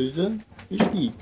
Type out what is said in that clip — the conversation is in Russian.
Ребята. E, e